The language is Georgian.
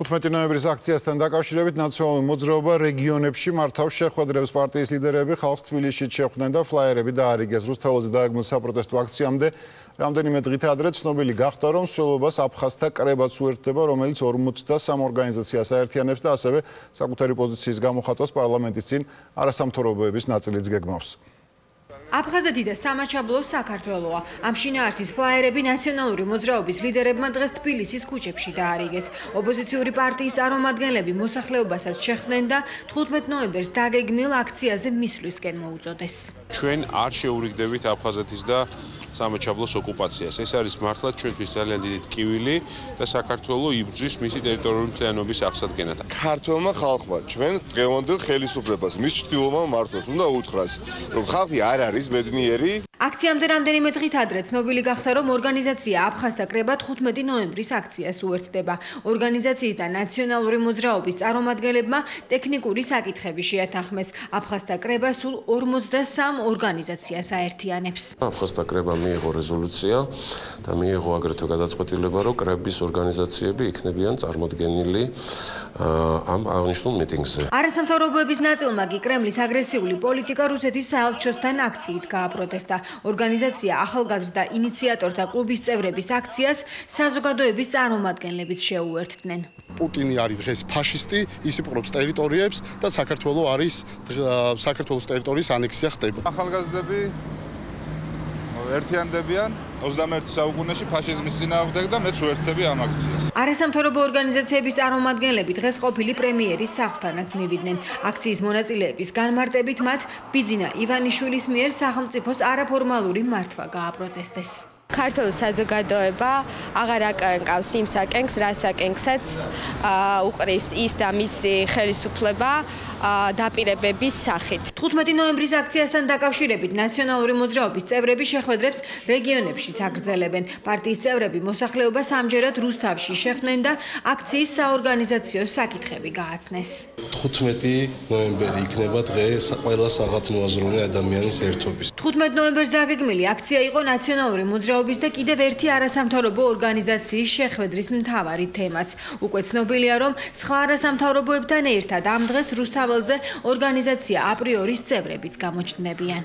15 ნოემბრის აქციასთან დაკავშირებით ნაციონალური მოძრაობა რეგიონებში მართავს შეხვედრებს. პარტიის ლიდერები ხალხს თბილისში შეხვდნენ და ფლაიერები დაარიგეს. რუსთაველზე დაეგმო საპროტესტო აქციამდე. რამდენიმე დღით ადრე ცნობილი გახდა რომ სველობას აფხაზთა კრებაც უერთდება რომელიც 43 ორგანიზაციას აერთიანებს და ასევე საკუთარი პოზიციის გამოხატვას პარლამენტის წინ არასამთავრობოების ნაწილიც გეგმავს აფხაზეთი და სამაჩაბლო საქართველოა. ამ შინაარსის ფლაიერები ნაციონალური მოძრაობის ლიდერებმა დღეს თბილისის ქუჩებში დაარიგეს. ოპოზიციური პარტიის წარმომადგენლები მოსახლეობასაც შეხვდნენ და 15 ნოემბერს დაგეგმილ აქციაზე მისვლისკენ მოუწოდეს. ჩვენ არ შეურიგდებით აფხაზეთის და სამაჩაბლოს ოკუპაციას. ეს არის მართლაც ჩვენთვის ძალიან დიდი ტკივილი და საქართველოს იბრძვის მისი ტერიტორიული მთლიანობის აღსადგენად. ქართულმა ხალხმა ჩვენ დღევანდელ ხელისუფლებას მის ჭtildeობა მართლაც უნდა უთხრას, რომ ხალხი არ არის ბედნიერი აქციამდე რამდენიმე დღით ადრე ცნობილი გახდა, რომ ორგანიზაცია აფხაზთა კრება 15 ნოემბრის აქციას უერთდება. ორგანიზაციის და ნაციონალური მოძრაობის წარმომადგენლებმა ტექნიკური საკითხები შეათანხმეს. აფხაზთა კრება სულ 43 ორგანიზაციას აერთიანებს. აფხაზთა კრება მიიღო რეზოლუცია და მიიღო აგრეთვე გადაწყვეტილება, რომ კრების ორგანიზაციები იქნებიან წარმოდგენილი ამ აღნიშნულ მიტინგზე. არასამთავრობოების ნაწილმა კი კრემლის აგრესიული პოლიტიკა რუსეთის საელჩოსთან აქციით გააპროტესტა. ორგანიზაცია ახალგაზრდა ინიციატორთა კლუბის წევრების აქციას საზოგადოების წარმომადგენლებიც შეუერთდნენ. პუტინი არის დღეს ფაშისტი, ის იპყრობს ტერიტორიებს და საქართველოს არის საქართველოს ტერიტორიის ანექსია ხდება. ახალგაზრდები ერთიანდებიან 21 საუკუნეში ფაშიზმის წინააღმდეგ და მეც უერთდები ამ აქციას. არასამთავრობო ორგანიზაციების წარმომადგენლები დღეს ყოფილი პრემიერის სახლთანაც მივიდნენ. აქციის მონაწილეების განმარტებით მათ ბიძინა ივანიშვილის მიერ სახელმწიფოს არაფორმალური მართვა გააპროტესტეს. ქართული საზოგადოება აღარ აკენკავს იმ საკენკს, რა საკენკსაც უყრის ის და მისი ხელისუფლება დაპირებების სახით. 15 ნოემბრის აქციასთან დაკავშირებით ნაციონალური მოძრაობის წევრები შეხვედრებს რეგიონებში წაგრძელებენ. პარტიის წევრები მოსახლეობას ამჯერად რუსთავში შეხვდნენ და აქციის საორგანიზაციო საკითხები გააცნეს. 15 ნოემბერი იქნება დღე ყველა საღამოაზროვნე ადამიანის ერთობის. 15 ნოემბერს დაგეგმილი აქცია იყო ნაციონალური მოძრაობის და კიდევ ერთი არასამთავრობო ორგანიზაციის შეხვედრის მთავარი თემაც. უკვე ცნობილია, რომ სხვა არასამთავრობოებთან ერთად ამ დღეს რუსთავ საველზე ორგანიზაცია აპრიორის წევრებიც გამოჩნდებიან.